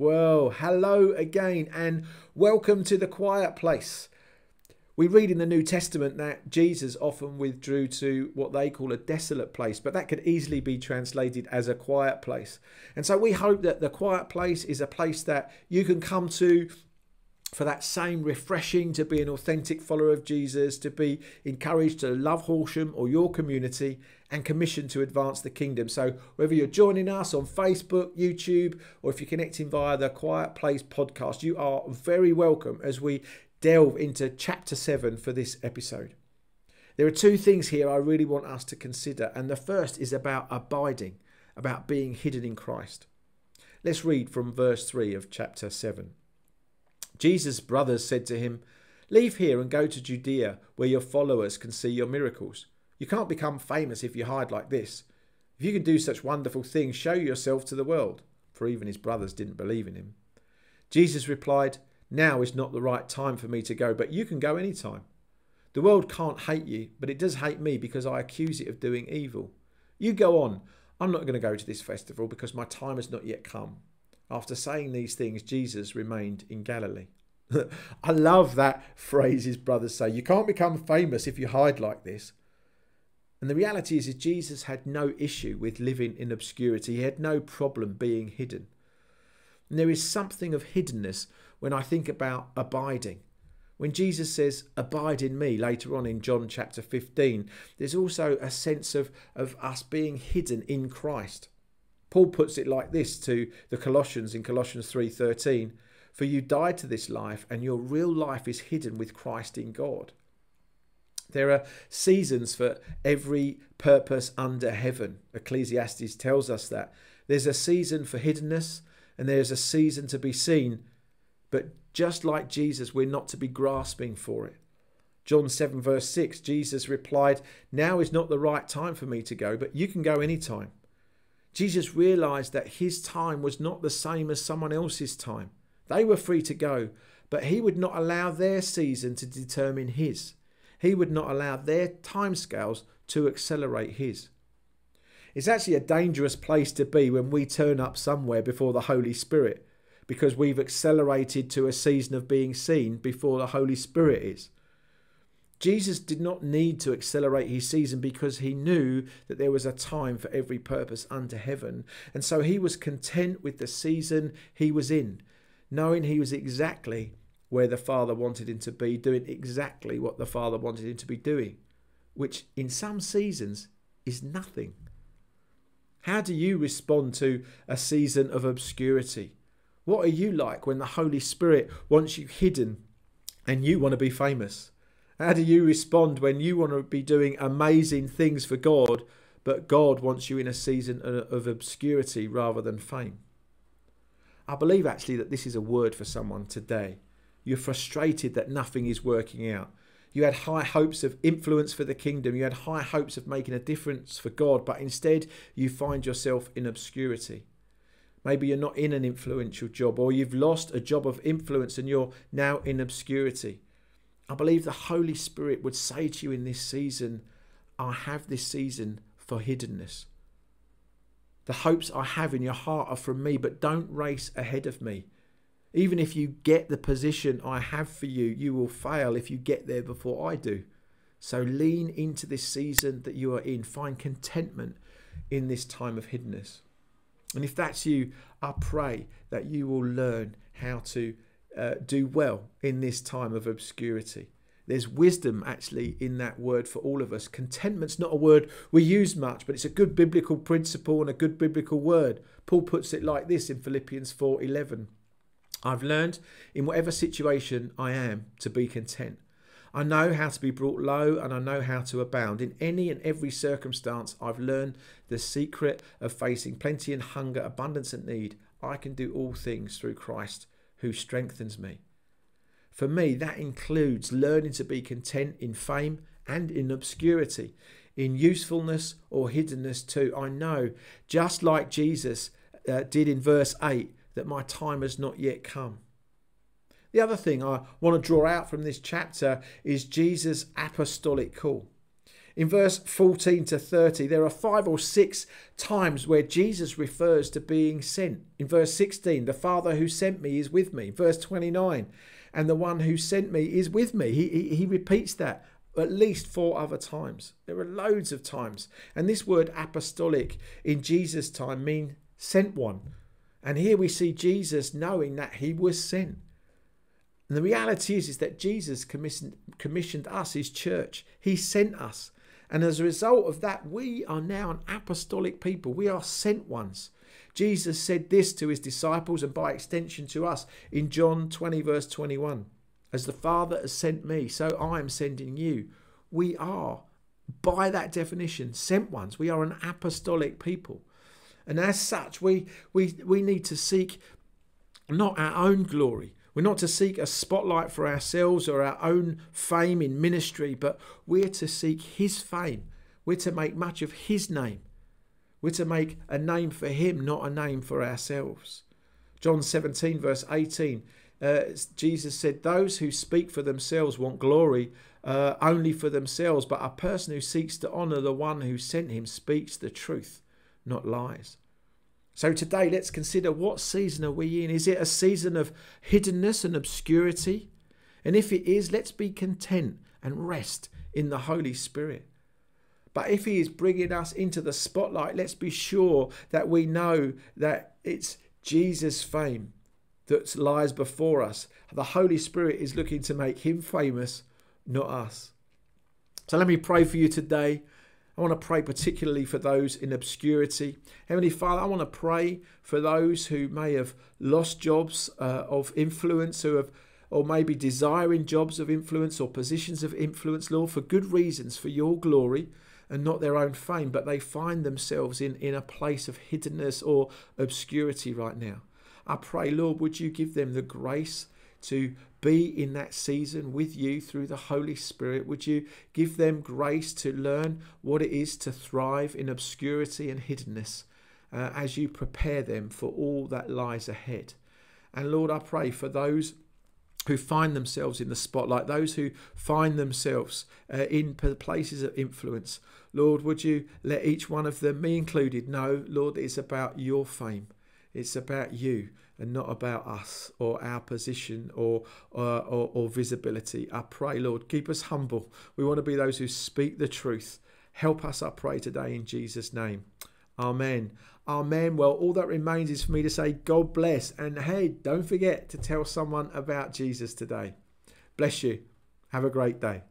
Well, hello again and welcome to the quiet place. We read in the New Testament that Jesus often withdrew to what they call a desolate place, but that could easily be translated as a quiet place. And so we hope that the quiet place is a place that you can come to for that same refreshing to be an authentic follower of Jesus, to be encouraged to love Horsham or your community, and commissioned to advance the kingdom. So, whether you're joining us on Facebook, YouTube, or if you're connecting via the Quiet Place podcast, you are very welcome as we delve into chapter 7 for this episode. There are two things here I really want us to consider, and the first is about abiding, about being hidden in Christ. Let's read from verse 3 of chapter 7. Jesus' brothers said to him, Leave here and go to Judea, where your followers can see your miracles. You can't become famous if you hide like this. If you can do such wonderful things, show yourself to the world. For even his brothers didn't believe in him. Jesus replied, Now is not the right time for me to go, but you can go any time. The world can't hate you, but it does hate me because I accuse it of doing evil. You go on. I'm not going to go to this festival because my time has not yet come. After saying these things, Jesus remained in Galilee. I love that phrase his brothers say. You can't become famous if you hide like this. And the reality is, is Jesus had no issue with living in obscurity. He had no problem being hidden. And there is something of hiddenness when I think about abiding. When Jesus says, Abide in me, later on in John chapter 15, there's also a sense of, of us being hidden in Christ. Paul puts it like this to the Colossians in Colossians 3:13, "For you died to this life and your real life is hidden with Christ in God." There are seasons for every purpose under heaven. Ecclesiastes tells us that. There's a season for hiddenness and there's a season to be seen. But just like Jesus, we're not to be grasping for it. John 7, verse 6, Jesus replied, Now is not the right time for me to go, but you can go anytime. Jesus realized that his time was not the same as someone else's time. They were free to go, but he would not allow their season to determine his. He would not allow their timescales to accelerate his. It's actually a dangerous place to be when we turn up somewhere before the Holy Spirit because we've accelerated to a season of being seen before the Holy Spirit is. Jesus did not need to accelerate his season because he knew that there was a time for every purpose under heaven. And so he was content with the season he was in, knowing he was exactly where the Father wanted him to be, doing exactly what the Father wanted him to be doing, which in some seasons is nothing. How do you respond to a season of obscurity? What are you like when the Holy Spirit wants you hidden and you want to be famous? How do you respond when you want to be doing amazing things for God, but God wants you in a season of obscurity rather than fame? I believe actually that this is a word for someone today. You're frustrated that nothing is working out. You had high hopes of influence for the kingdom. You had high hopes of making a difference for God, but instead you find yourself in obscurity. Maybe you're not in an influential job, or you've lost a job of influence and you're now in obscurity. I believe the Holy Spirit would say to you in this season, I have this season for hiddenness. The hopes I have in your heart are from me, but don't race ahead of me. Even if you get the position I have for you, you will fail if you get there before I do. So lean into this season that you are in. Find contentment in this time of hiddenness. And if that's you, I pray that you will learn how to uh, do well in this time of obscurity. There's wisdom actually in that word for all of us. Contentment's not a word we use much, but it's a good biblical principle and a good biblical word. Paul puts it like this in Philippians 4:11. I've learned in whatever situation I am to be content. I know how to be brought low and I know how to abound. In any and every circumstance, I've learned the secret of facing plenty and hunger, abundance and need. I can do all things through Christ who strengthens me. For me, that includes learning to be content in fame and in obscurity, in usefulness or hiddenness too. I know, just like Jesus uh, did in verse 8, that my time has not yet come. The other thing I want to draw out from this chapter is Jesus' apostolic call. In verse 14 to 30, there are five or six times where Jesus refers to being sent. In verse 16, the Father who sent me is with me. Verse 29, and the one who sent me is with me. He, he, he repeats that at least four other times. There are loads of times. And this word apostolic in Jesus' time mean sent one. And here we see Jesus knowing that he was sent. And the reality is, is that Jesus commissioned, commissioned us, his church. He sent us. And as a result of that, we are now an apostolic people. We are sent ones. Jesus said this to his disciples and by extension to us in John 20, verse 21. As the Father has sent me, so I am sending you. We are, by that definition, sent ones. We are an apostolic people. And as such, we, we, we need to seek not our own glory. We're not to seek a spotlight for ourselves or our own fame in ministry, but we're to seek His fame. We're to make much of His name. We're to make a name for Him, not a name for ourselves. John 17, verse 18 uh, Jesus said, Those who speak for themselves want glory uh, only for themselves, but a person who seeks to honour the one who sent him speaks the truth, not lies. So today, let's consider what season are we in? Is it a season of hiddenness and obscurity? And if it is, let's be content and rest in the Holy Spirit. But if He is bringing us into the spotlight, let's be sure that we know that it's Jesus' fame that lies before us. The Holy Spirit is looking to make him famous, not us. So let me pray for you today. I want to pray particularly for those in obscurity. Heavenly Father, I want to pray for those who may have lost jobs uh, of influence, who have or maybe desiring jobs of influence or positions of influence, Lord, for good reasons, for your glory and not their own fame, but they find themselves in, in a place of hiddenness or obscurity right now. I pray, Lord, would you give them the grace to be in that season with you through the Holy Spirit? Would you give them grace to learn what it is to thrive in obscurity and hiddenness uh, as you prepare them for all that lies ahead? And Lord, I pray for those who find themselves in the spotlight, those who find themselves uh, in places of influence. Lord, would you let each one of them, me included, know, Lord, it's about your fame. It's about you and not about us or our position or, or, or, or visibility. I pray, Lord, keep us humble. We want to be those who speak the truth. Help us, I pray today in Jesus' name. Amen. Amen. Well, all that remains is for me to say, God bless. And hey, don't forget to tell someone about Jesus today. Bless you. Have a great day.